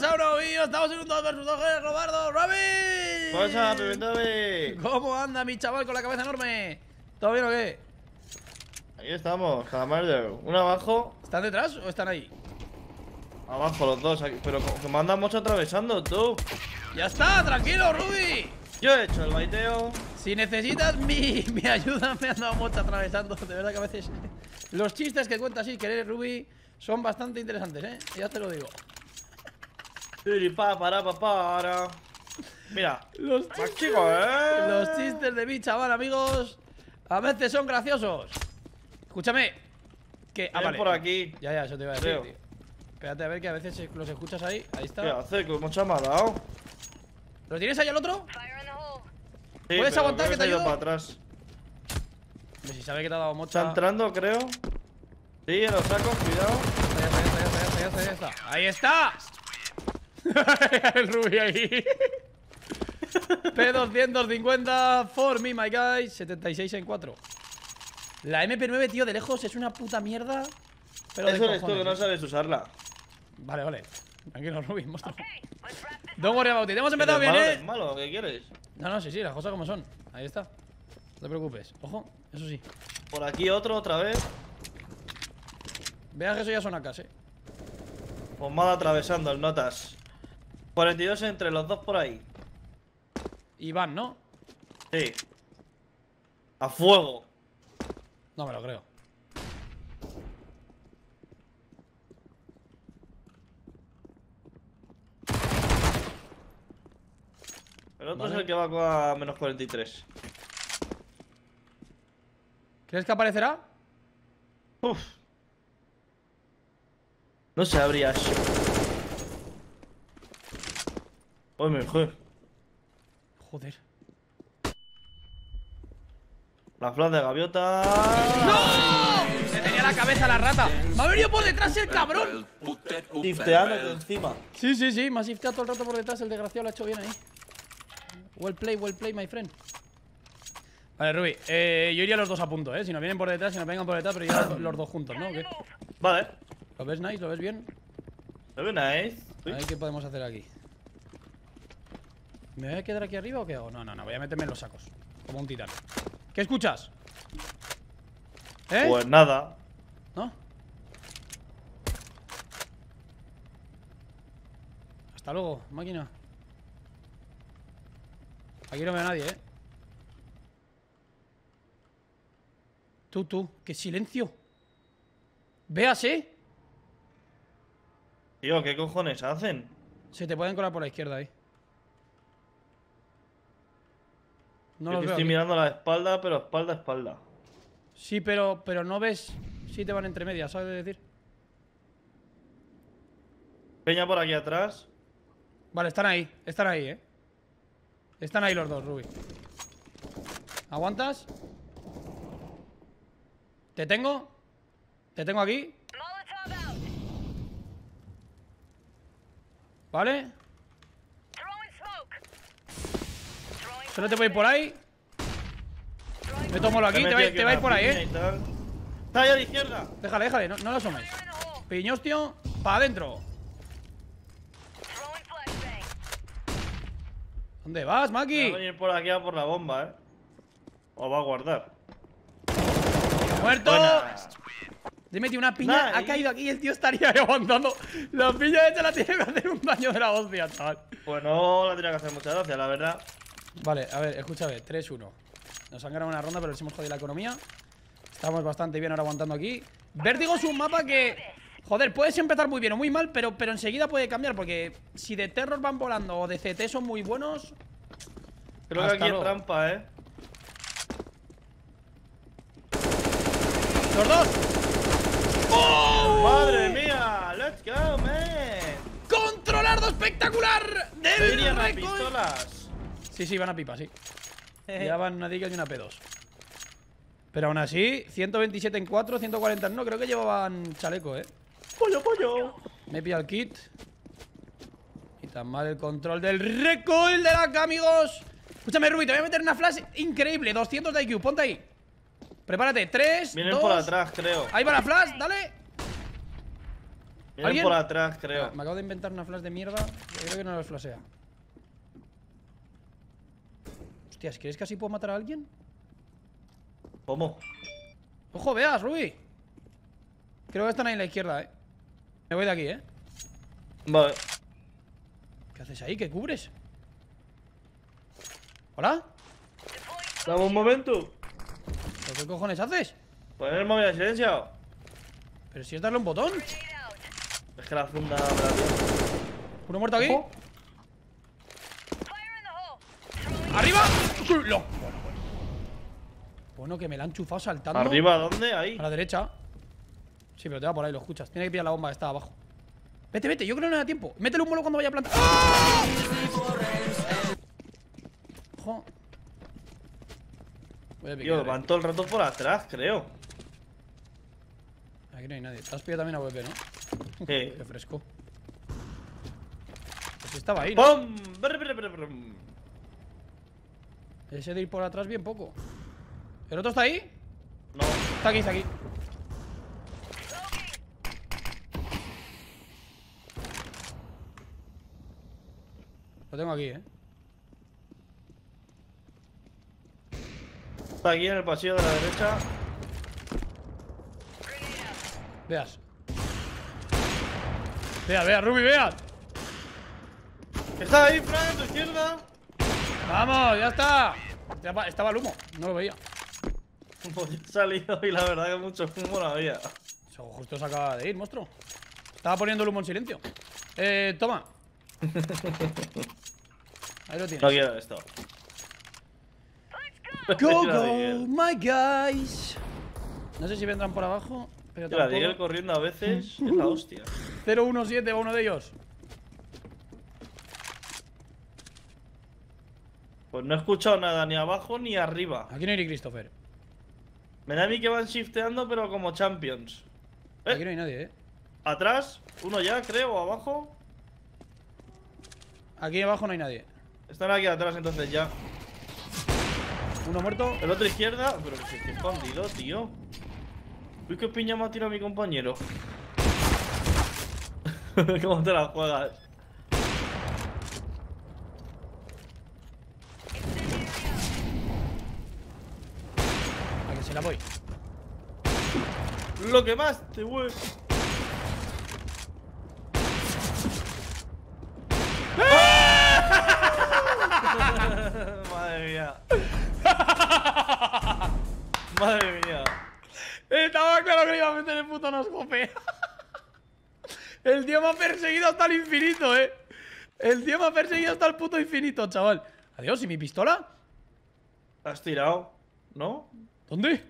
pasa, uno mío? Estamos en un 2 vs 2, Robardo, Robin. Pasa. ¿Cómo anda mi chaval con la cabeza enorme? ¿Todo bien o qué? Ahí estamos, Calamardo. Uno abajo, ¿Están detrás o están ahí? abajo los dos. aquí. Pero que me andan mucho atravesando, tú. ¡Ya está! ¡Tranquilo, Ruby! Yo he hecho el baiteo. Si necesitas mi, mi ayuda, me han dado mucho atravesando. De verdad que a veces los chistes que cuentas sin querer, Ruby, son bastante interesantes, ¿eh? Ya te lo digo. Piripa, para, pa, para. Mira, Los más chico, ¿eh? Los chistes de mi chaval, amigos, a veces son graciosos. Escúchame. Que. Ah, vale. por aquí. Ya, ya, eso te iba a decir, Creo. tío. Espérate a ver que a veces los escuchas ahí. Ahí ¿Qué está. hace? ¿Qué mucha me ha dado? ¿Lo tienes ahí al otro? Sí, ¿Puedes aguantar que te se ha ido ayudo? para atrás. Si sabe que te ha dado Está mocha. entrando, creo. Sí, lo saco, cuidado. Está, está, está, está, está, ya está. ¡Ahí está! El Ruby ahí. P250 for me, my guys. 76 en 4. La MP9, tío, de lejos es una puta mierda. Pero Eso eres tú que no ¿eh? sabes usarla. Vale, vale. Tranquilo, Ruby, monstruo. Wrap this Don't worry about it. Hemos empezado ¿Eres bien, malo, ¿eh? malo? ¿Qué quieres? No, no, sí, sí, las cosas como son. Ahí está. No te preocupes. Ojo, eso sí. Por aquí otro otra vez. Veas que eso ya son acá, eh. Pomada atravesando el notas. 42 entre los dos por ahí. Y van, ¿no? Sí. A fuego. No me lo creo. El otro Vale. es el que va a menos 43. ¿Crees que aparecerá? Uf. No se abría eso. Mi mujer. Joder. La flash de gaviota. ¡No! Se tenía la cabeza la rata. Me ha venido por detrás el cabrón. Tifteándote encima. Sí, sí, sí. Me ha shifteado todo el rato por detrás. El desgraciado lo ha hecho bien ahí. Well play, well play, my friend. Vale, Ruby. Eh, yo iría los dos a punto, ¿eh? Si nos vienen por detrás, si nos vengan por detrás, pero iría los, los dos juntos, ¿no? ¿O qué? Vale. ¿Lo ves nice? ¿Lo ves bien? Very nice. A ver qué podemos hacer aquí. ¿Me voy a quedar aquí arriba o qué hago? No, no, no. Voy a meterme en los sacos. Como un titán. ¿Qué escuchas? ¿Eh? Pues nada. ¿No? Hasta luego, máquina. Aquí no veo a nadie, ¿eh? Tú, tú, qué silencio. Véase. Tío, ¿qué cojones hacen? Se te pueden colar por la izquierda ahí. No Yo los veo. estoy aquí. mirando la espalda, pero espalda a espalda. Sí, pero, pero no ves si te van entre medias, ¿sabes de decir? Peña por aquí atrás. Vale, están ahí, están ahí, ¿eh? Están ahí los dos, Ruby. ¿Aguantas? ¿Te tengo? ¿Te tengo aquí? ¿Vale? Throwing Solo te voy por ahí. Me tomo lo aquí, he te, metido vais- te vais por ahí, ¿eh? Está ahí a la izquierda. Déjale, déjale, no, no lo asomes. hole. Piñostio, para adentro. ¿Dónde vas, Va a Maki? venir por aquí a por la bomba, eh. O va a guardar. ¡Muerto! Le metí una piña, ha caído aquí y el tío estaría aguantando. La piña esta la tiene que hacer un daño de la hostia, chaval. Pues no la tenía que hacer muchas gracias, la verdad. Vale, a ver, escúchame, 3-1. Nos han ganado una ronda, pero les hemos jodido la economía. Estamos bastante bien ahora aguantando aquí. Vértigo es un mapa que. Joder, puedes empezar muy bien o muy mal, pero, pero enseguida puede cambiar. Porque si de terror van volando o de CT son muy buenos. Creo que aquí es trampa, eh. ¡Los dos! ¡Oh! ¡Madre mía! ¡Let's go, man! ¡Controlardo espectacular! ¡Del pistolas. Sí, sí, van a pipa, sí. Ya van una Deagle y una P2. Pero aún así, 127 en 4, 140 en no. Creo que llevaban chaleco, ¿eh? ¡Pollo, pollo! Me he pillado el kit. Y tan mal el control del recoil de la K, amigos. Escúchame, Ruby, te voy a meter una flash increíble. 200 de IQ, ponte ahí. Prepárate, 3, Vienen 2. por atrás, creo. Ahí va la flash, dale. Vienen ¿Alguien? por atrás, creo. Me acabo de inventar una flash de mierda. Creo que no los flashea. Hostias, ¿crees que así puedo matar a alguien? ¿Cómo? ¡Ojo, veas, Ruby! Creo que están ahí en la izquierda, eh. Me voy de aquí, eh. Vale. ¿Qué haces ahí? ¿Qué cubres? ¿Hola? Dame un momento. ¿Pero qué cojones haces? Poner el móvil en silencio. Pero si es darle un botón. Es que la funda. Uno muerto aquí. Ojo. ¡Arriba! ¡Sí, lo! Bueno, que me la han chufado saltando. ¿Arriba dónde? Ahí. A la derecha. Sí, pero te va por ahí, lo escuchas. Tiene que pillar la bomba que está abajo. Vete, vete, yo creo que no da tiempo. Métele un bolo cuando vaya a plantar. ¡Ah! Ojo. Voy a Tío, piquear, eh. van todo el rato por atrás, creo. Aquí no hay nadie. Te has pillado también a VP, ¿no? Sí. Qué fresco. Pues estaba ahí, ¿no? ¡Pum! Ese de ir por atrás bien poco. ¿El otro está ahí? No. Está aquí, está aquí. Lo tengo aquí, eh. Está aquí en el pasillo de la derecha. Veas. Vea, vea, Ruby, vea. Está ahí, Frank, a tu izquierda. Vamos, ya está. Estaba, estaba el humo, no lo veía. Pues ya he salido y la verdad que mucho humo no había. Eso justo se acaba de ir, monstruo. Estaba poniendo el humo en silencio. Eh, toma. Ahí lo tienes. No quiero esto. Go, go, my guys. No sé si vendrán por abajo, pero La tampoco. Corriendo a veces es la hostia. 017 va uno de ellos. Pues no he escuchado nada ni abajo ni arriba. Aquí no hay ni Christopher. Me da a mí que van shifteando, pero como champions. ¿Eh? Aquí no hay nadie, eh. Atrás, uno ya, creo, o abajo. Aquí abajo no hay nadie. Están aquí atrás, entonces ya. Uno muerto. El otro izquierda, pero que se esté escondido, tío. Uy, qué piña me ha tirado mi compañero. ¿Cómo te la juegas? A que se la voy. Lo que más te voy. Madre mía. Madre mía. Estaba claro que le iba a meter el puto noscope. El tío me ha perseguido hasta el infinito, eh. El tío me ha perseguido hasta el puto infinito, chaval. Adiós, ¿y mi pistola? ¿Has tirado? ¿No? ¿Dónde?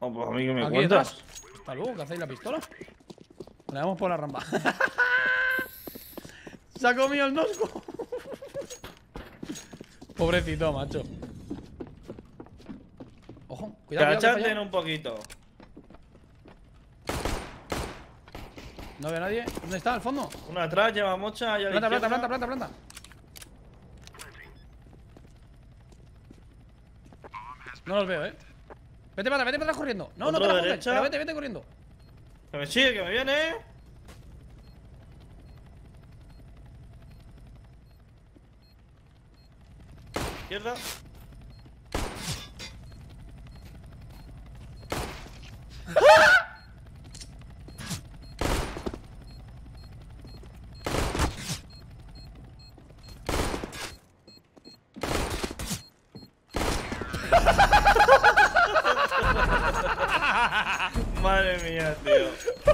Oh, pues a mí que me Aquí cuentas. detrás. Hasta luego, ¿qué hacéis la pistola? Le damos por la rampa. Se ha comido el nosco. Pobrecito, macho. Ojo, cuidado, fallado. un poquito. No veo a nadie. ¿Dónde está? ¿Al fondo? Una atrás, lleva mocha la Planta, planta, planta, planta, planta. No los veo, eh. Vete para atrás, vete para atrás corriendo. No, no te la derecha. pero vete, vete corriendo. Que me sigue, que me viene. Izquierda. Madre mía, tío.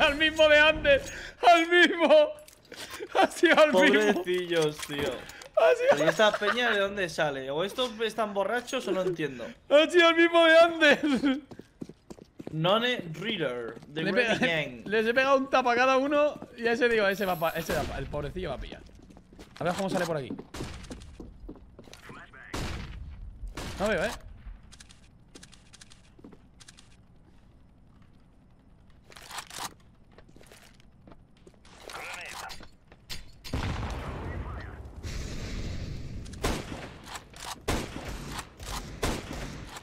al mismo de antes. Al mismo. Ha sido al mismo. Pobrecillos, tío. ¿Y esta peña de dónde sale? ¿O estos están borrachos o no entiendo? ha sido el mismo de antes. None Reader, The Le Gang. les he pegado un tapa a cada uno y a ese digo, ese va pa- ese va pa- el pobrecillo va a pillar. A ver cómo sale por aquí. No veo, eh.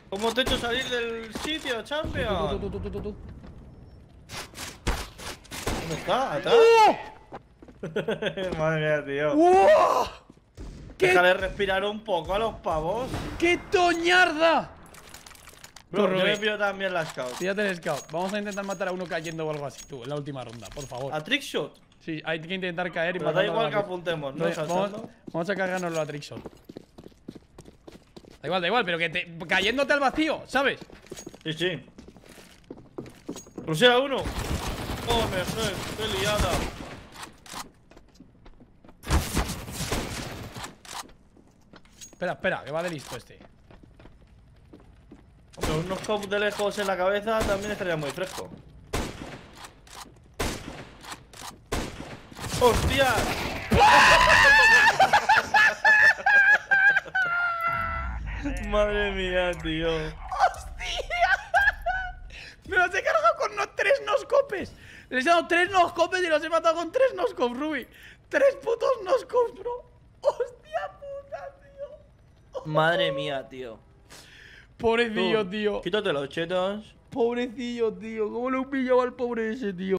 ¿Cómo te he hecho salir del sitio, champion? tú, tú, tú, tú, tú. ¿Dónde está? ¿Atrás? Madre mía, tío. ¡Qué, Déjale respirar un poco a los pavos. ¡Qué toñarda! Bro, Tú, yo me pido también la scout. Fíjate el scout. Vamos a intentar matar a uno cayendo o algo así, tú, en la última ronda, por favor. A trickshot. Sí, hay que intentar caer y Pero da igual que apuntemos, ¿no? Vamos a cargárnoslo a Trickshot. Da igual, da igual, pero que te, cayéndote al vacío, ¿sabes? Sí, sí. Rusea uno. Oh, me qué liada. Espera, espera, que va de listo este. Hombre, unos cops de lejos en la cabeza también estaría muy fresco. ¡Hostia! Madre mía, tío. Me los he cargado con no, tres noscopes. Les he dado tres noscopes y los he matado con tres noscopes, Ruby. Tres putos noscopes, bro. Hostia puta, tío. Madre mía, tío. Pobrecillo, Tú, tío. Quítate los chetos. Pobrecillo, tío. ¿Cómo lo he pillado al pobre ese, tío?